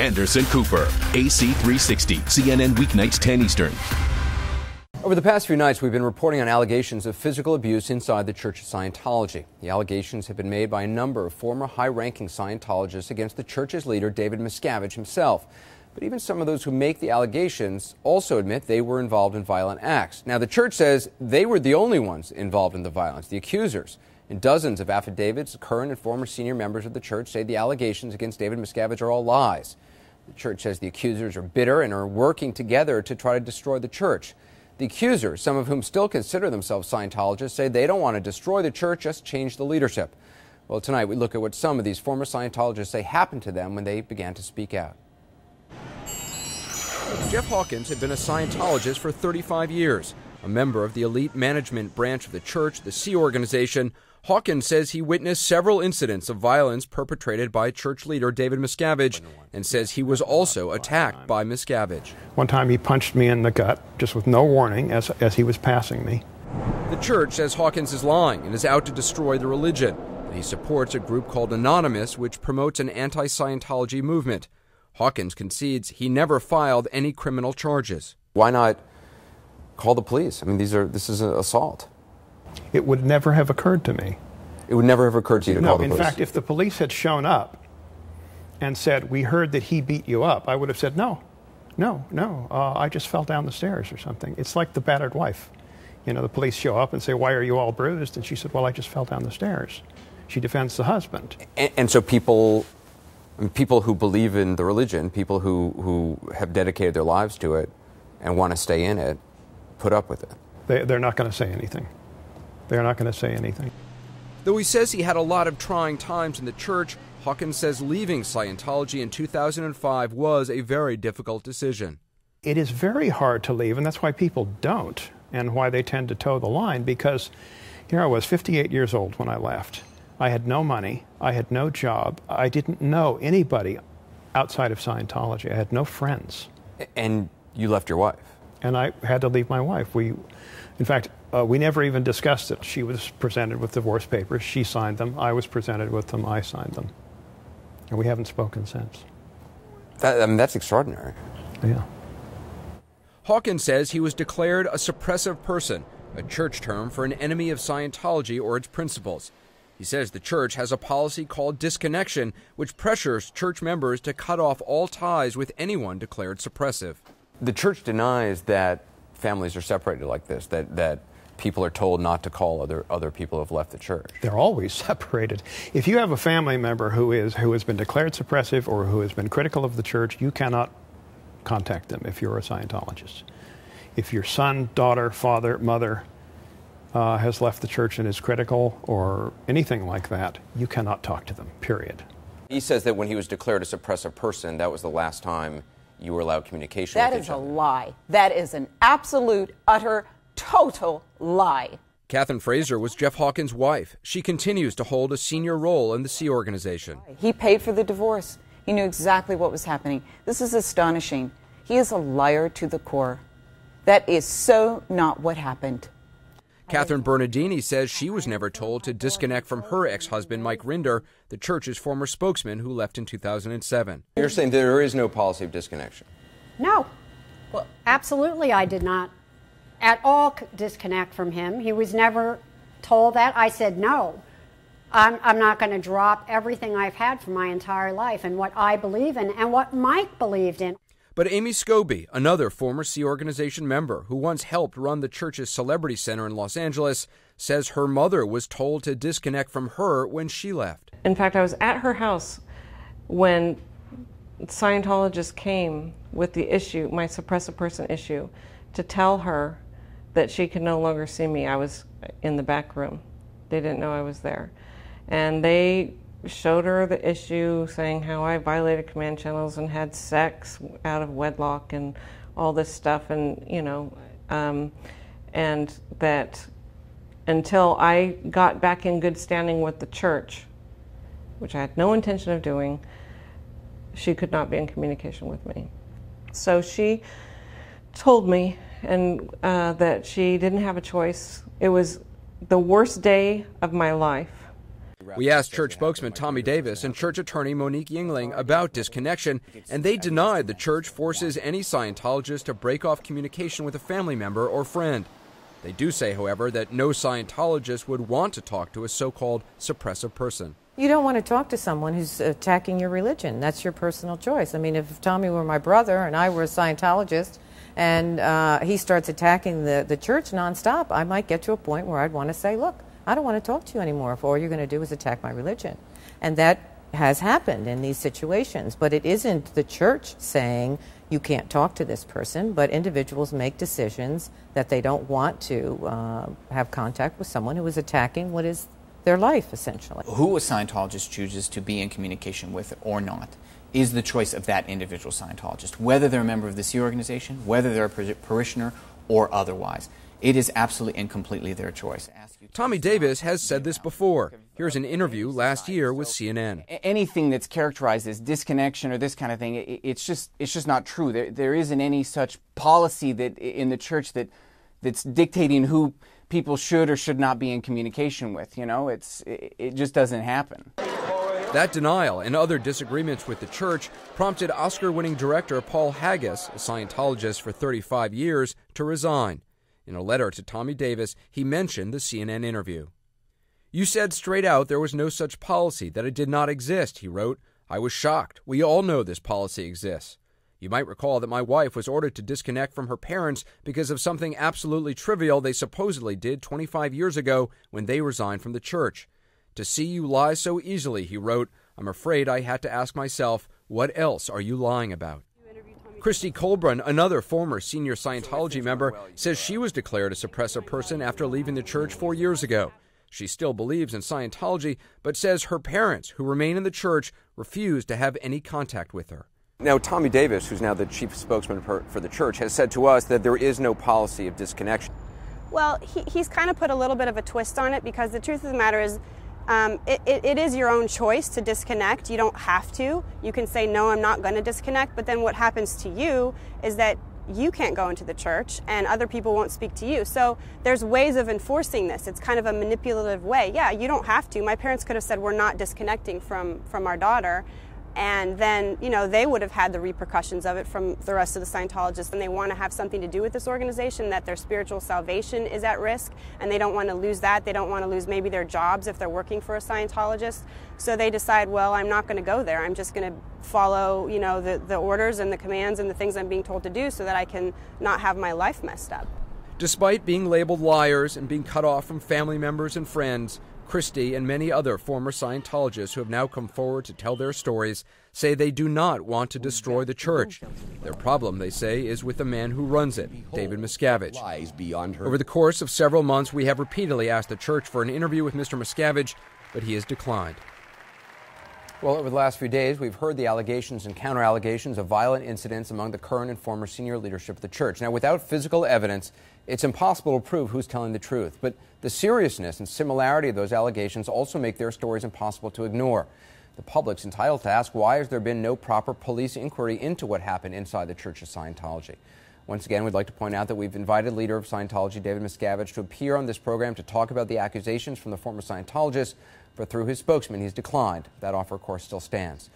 Anderson Cooper, AC360, CNN weeknights 10 Eastern. Over the past few nights, we've been reporting on allegations of physical abuse inside the Church of Scientology. The allegations have been made by a number of former high ranking Scientologists against the church's leader, David Miscavige himself. But even some of those who make the allegations also admit they were involved in violent acts. Now, the church says they were the only ones involved in the violence, the accusers. In dozens of affidavits, current and former senior members of the church say the allegations against David Miscavige are all lies. The church says the accusers are bitter and are working together to try to destroy the church. The accusers, some of whom still consider themselves Scientologists, say they don't want to destroy the church, just change the leadership. Well, tonight we look at what some of these former Scientologists say happened to them when they began to speak out. Jeff Hawkins had been a Scientologist for 35 years. A member of the elite management branch of the church, the Sea Organization, Hawkins says he witnessed several incidents of violence perpetrated by church leader David Miscavige and says he was also attacked by Miscavige. One time he punched me in the gut just with no warning as, as he was passing me. The church says Hawkins is lying and is out to destroy the religion. He supports a group called Anonymous, which promotes an anti Scientology movement. Hawkins concedes he never filed any criminal charges. Why not call the police? I mean, these are this is an assault. It would never have occurred to me. It would never have occurred to you to no, call the in fact, if the police had shown up and said, "We heard that he beat you up," I would have said, "No, no, no. Uh, I just fell down the stairs or something." It's like the battered wife. You know, the police show up and say, "Why are you all bruised?" And she said, "Well, I just fell down the stairs." She defends the husband. and, and so people, I mean, people who believe in the religion, people who who have dedicated their lives to it and want to stay in it, put up with it. They, they're not going to say anything. They're not going to say anything. Though he says he had a lot of trying times in the church, Hawkins says leaving Scientology in 2005 was a very difficult decision. It is very hard to leave, and that's why people don't, and why they tend to toe the line. Because here I was, 58 years old when I left. I had no money. I had no job. I didn't know anybody outside of Scientology. I had no friends. And you left your wife. And I had to leave my wife. We, in fact, uh, we never even discussed it. She was presented with divorce papers. She signed them. I was presented with them. I signed them. And we haven't spoken since. That, I mean, that's extraordinary. Yeah. Hawkins says he was declared a suppressive person, a church term for an enemy of Scientology or its principles. He says the church has a policy called disconnection, which pressures church members to cut off all ties with anyone declared suppressive. The church denies that families are separated like this, that, that people are told not to call other, other people who have left the church. They're always separated. If you have a family member who, is, who has been declared suppressive or who has been critical of the church, you cannot contact them if you're a Scientologist. If your son, daughter, father, mother uh, has left the church and is critical or anything like that, you cannot talk to them, period. He says that when he was declared a suppressive person, that was the last time you were allowed communication That with is each a lie. That is an absolute, utter, total lie. Catherine Fraser was Jeff Hawkins' wife. She continues to hold a senior role in the Sea Organization. He paid for the divorce. He knew exactly what was happening. This is astonishing. He is a liar to the core. That is so not what happened. Catherine Bernardini says she was never told to disconnect from her ex husband, Mike Rinder, the church's former spokesman who left in 2007. You're saying there is no policy of disconnection? No. Well, absolutely, I did not at all disconnect from him. He was never told that. I said, no. I'm, I'm not going to drop everything I've had for my entire life and what I believe in and what Mike believed in. But Amy Scobee, another former Sea Organization member who once helped run the church's Celebrity Center in Los Angeles, says her mother was told to disconnect from her when she left. In fact, I was at her house when Scientologists came with the issue, my suppressive person issue, to tell her that she could no longer see me. I was in the back room. They didn't know I was there. And they showed her the issue saying how I violated command channels and had sex out of wedlock and all this stuff, and, you know, um, and that until I got back in good standing with the church, which I had no intention of doing, she could not be in communication with me. So she told me and uh, that she didn't have a choice. It was the worst day of my life. We asked church spokesman Tommy Davis and church attorney Monique Yingling about disconnection, and they denied the church forces any Scientologist to break off communication with a family member or friend. They do say, however, that no Scientologist would want to talk to a so called suppressive person. You don't want to talk to someone who's attacking your religion. That's your personal choice. I mean, if Tommy were my brother and I were a Scientologist and uh, he starts attacking the, the church nonstop, I might get to a point where I'd want to say, look, I don't want to talk to you anymore if all you're going to do is attack my religion. And that has happened in these situations. But it isn't the church saying you can't talk to this person, but individuals make decisions that they don't want to uh, have contact with someone who is attacking what is their life, essentially. Who a Scientologist chooses to be in communication with or not is the choice of that individual Scientologist, whether they're a member of the Sea organization, whether they're a parishioner, or otherwise. It is absolutely and completely their choice. Tommy Davis has said this before. Here's an interview last year with CNN. Anything that's characterized as disconnection or this kind of thing, it's just it's just not true. There, there isn't any such policy that in the church that that's dictating who people should or should not be in communication with. You know, it's it just doesn't happen. That denial and other disagreements with the church prompted Oscar winning director Paul Haggis, a Scientologist for 35 years, to resign. In a letter to Tommy Davis, he mentioned the CNN interview. You said straight out there was no such policy, that it did not exist, he wrote. I was shocked. We all know this policy exists. You might recall that my wife was ordered to disconnect from her parents because of something absolutely trivial they supposedly did 25 years ago when they resigned from the church. To see you lie so easily, he wrote, I'm afraid I had to ask myself, what else are you lying about? Christie Collbran, another former senior Scientology member, says she was declared a suppressor person after leaving the church four years ago. She still believes in Scientology, but says her parents, who remain in the church, refuse to have any contact with her. Now, Tommy Davis, who's now the chief spokesman for, for the church, has said to us that there is no policy of disconnection. Well, he, he's kind of put a little bit of a twist on it because the truth of the matter is um, it, it, it is your own choice to disconnect. You don't have to. You can say, no, I'm not going to disconnect. But then what happens to you is that you can't go into the church and other people won't speak to you. So there's ways of enforcing this. It's kind of a manipulative way. Yeah, you don't have to. My parents could have said, we're not disconnecting from, from our daughter and then you know they would have had the repercussions of it from the rest of the Scientologists, and they want to have something to do with this organization. That their spiritual salvation is at risk, and they don't want to lose that. They don't want to lose maybe their jobs if they're working for a Scientologist. So they decide, well, I'm not going to go there. I'm just going to follow you know the, the orders and the commands and the things I'm being told to do, so that I can not have my life messed up. Despite being labeled liars and being cut off from family members and friends, Christie and many other former Scientologists who have now come forward to tell their stories say they do not want to destroy the church. Their problem, they say, is with the man who runs it, David Miscavige. Over the course of several months, we have repeatedly asked the church for an interview with Mr. Miscavige, but he has declined. Well, over the last few days, we've heard the allegations and counter allegations of violent incidents among the current and former senior leadership of the church. Now, without physical evidence, it's impossible to prove who's telling the truth. But the seriousness and similarity of those allegations also make their stories impossible to ignore. The public's entitled to ask why has there been no proper police inquiry into what happened inside the Church of Scientology? Once again, we'd like to point out that we've invited leader of Scientology, David Miscavige, to appear on this program to talk about the accusations from the former Scientologist, but through his spokesman, he's declined. That offer, of course, still stands.